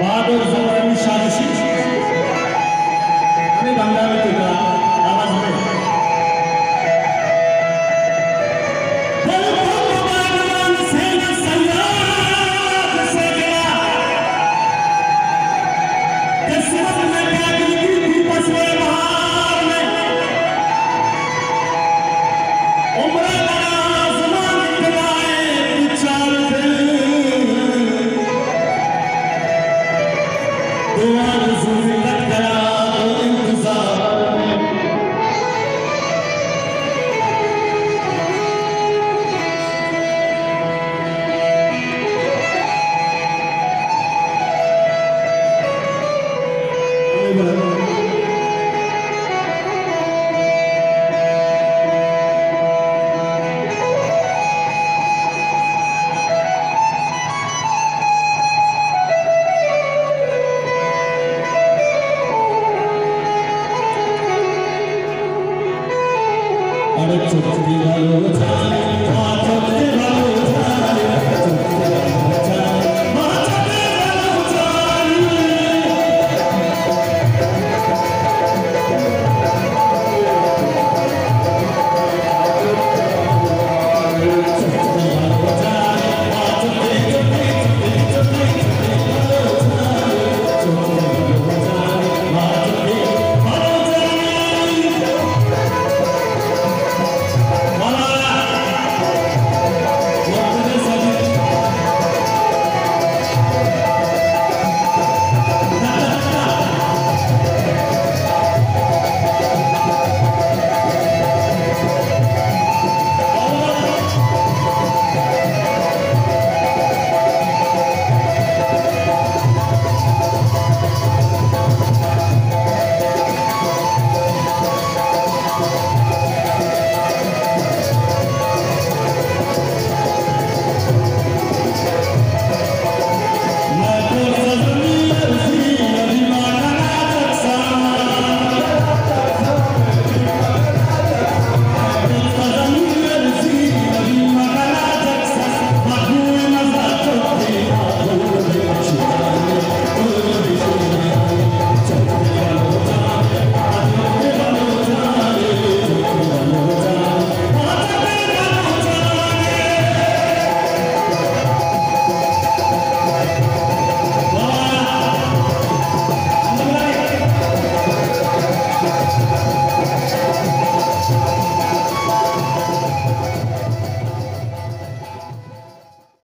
बहादुर दुआ रसूल लग गया I'm gonna take you to the time.